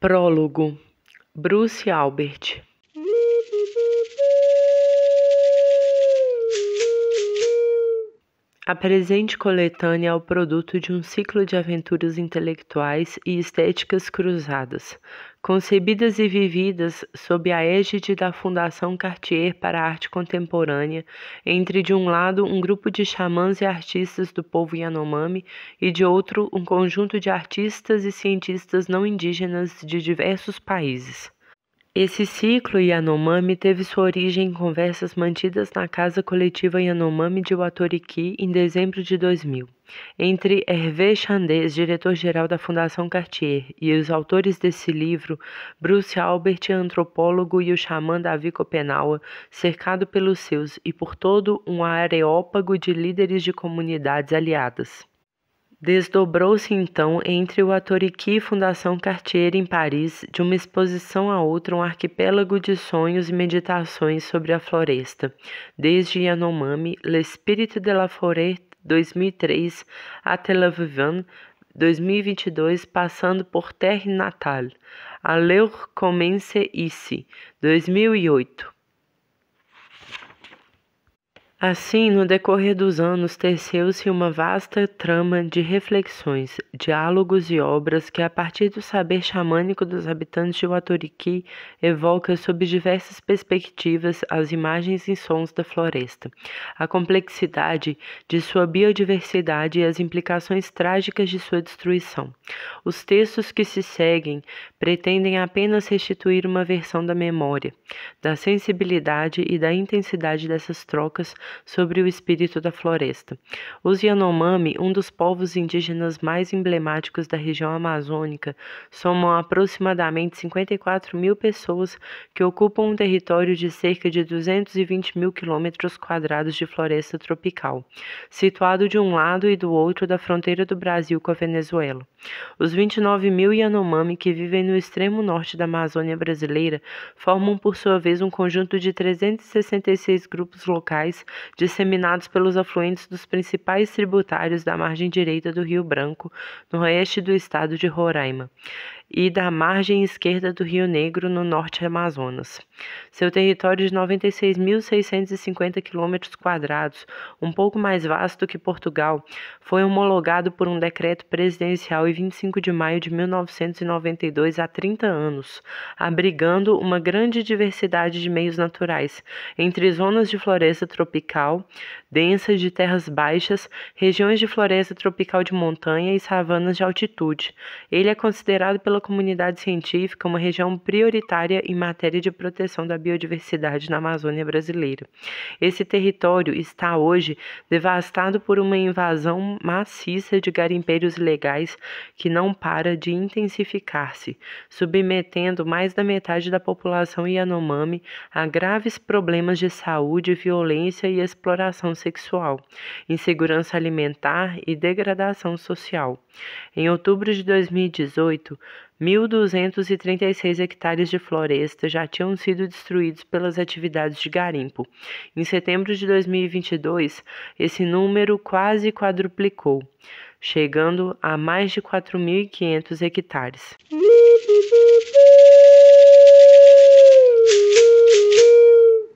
Prólogo Bruce Albert A presente coletânea é o produto de um ciclo de aventuras intelectuais e estéticas cruzadas, concebidas e vividas sob a égide da Fundação Cartier para a Arte Contemporânea, entre de um lado um grupo de xamãs e artistas do povo Yanomami e de outro um conjunto de artistas e cientistas não indígenas de diversos países. Esse ciclo Yanomami teve sua origem em conversas mantidas na Casa Coletiva Yanomami de Watoriki em dezembro de 2000, entre Hervé Chandès, diretor-geral da Fundação Cartier, e os autores desse livro, Bruce Albert, antropólogo, e o xamã Davi Copenaua, cercado pelos seus e por todo um areópago de líderes de comunidades aliadas. Desdobrou-se então entre o Atoriki e Fundação Cartier em Paris, de uma exposição a outra, um arquipélago de sonhos e meditações sobre a floresta, desde Yanomami, L'Esprit de la Forêt 2003 até La Vivant 2022, passando por Terre Natale, Leur Commence Ici 2008. Assim, no decorrer dos anos, teceu-se uma vasta trama de reflexões, diálogos e obras que, a partir do saber xamânico dos habitantes de Watoriki, evoca sob diversas perspectivas as imagens e sons da floresta, a complexidade de sua biodiversidade e as implicações trágicas de sua destruição. Os textos que se seguem pretendem apenas restituir uma versão da memória, da sensibilidade e da intensidade dessas trocas sobre o espírito da floresta. Os Yanomami, um dos povos indígenas mais emblemáticos da região amazônica, somam aproximadamente 54 mil pessoas que ocupam um território de cerca de 220 mil quilômetros quadrados de floresta tropical, situado de um lado e do outro da fronteira do Brasil com a Venezuela. Os 29 mil Yanomami que vivem no extremo norte da Amazônia brasileira formam, por sua vez, um conjunto de 366 grupos locais disseminados pelos afluentes dos principais tributários da margem direita do Rio Branco, no oeste do estado de Roraima e da margem esquerda do Rio Negro, no norte Amazonas. Seu território de 96.650 km, um pouco mais vasto que Portugal, foi homologado por um decreto presidencial em 25 de maio de 1992, há 30 anos, abrigando uma grande diversidade de meios naturais, entre zonas de floresta tropical, densas de terras baixas, regiões de floresta tropical de montanha e savanas de altitude. Ele é considerado pela comunidade científica uma região prioritária em matéria de proteção da biodiversidade na Amazônia brasileira. Esse território está hoje devastado por uma invasão maciça de garimpeiros ilegais que não para de intensificar-se, submetendo mais da metade da população Yanomami a graves problemas de saúde, violência e exploração sexual, insegurança alimentar e degradação social. Em outubro de 2018, 1.236 hectares de floresta já tinham sido destruídos pelas atividades de garimpo. Em setembro de 2022, esse número quase quadruplicou, chegando a mais de 4.500 hectares.